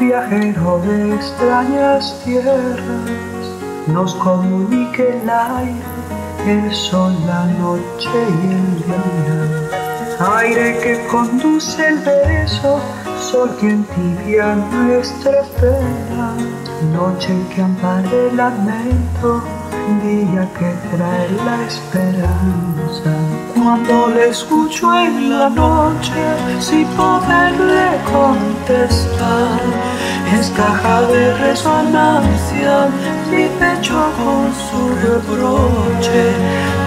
viajero de extrañas tierras, nos comunique el aire, el sol, la noche y el día. Aire que conduce el beso, sol que entibia nuestra pena, noche que ampara el lamento, día que trae la esperanza. Cuando le escucho en la noche, sin poderle contestar, es caja de resonancia, mi pecho con su reproche,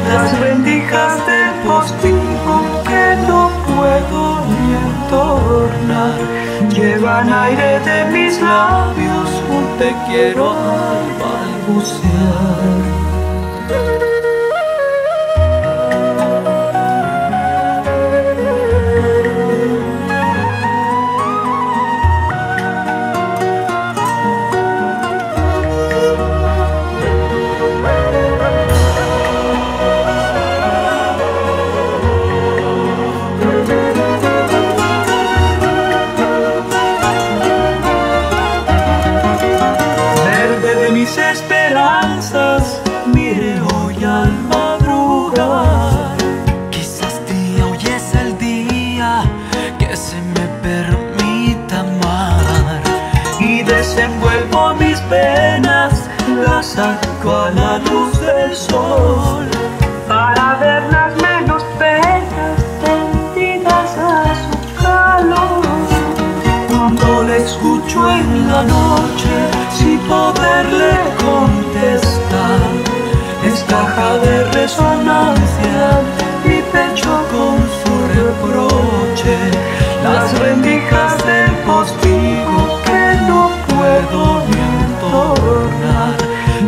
las rendijas del postigo que no puedo ni entornar, llevan aire de mis labios, un te quiero al balbucear. Esperanzas, mire hoy al madrugar. Quizás día hoy es el día que se me permita amar. y desenvuelvo mis penas, las saco a la luz del sol para verlas menos bellas, tendidas a su calor. Cuando le escucho en la noche, sin poderle es caja de resonancia, mi pecho con su reproche, las rendijas del postigo que no puedo ni entornar,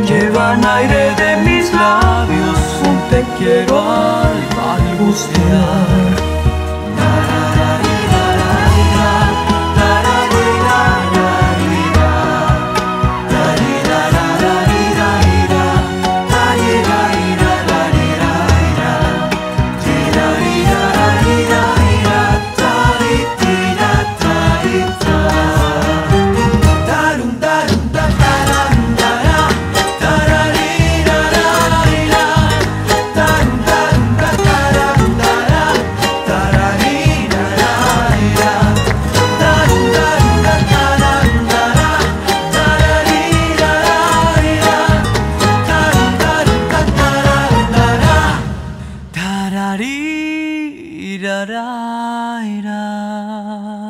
llevan aire de mis labios, un te quiero al balbucear. da da da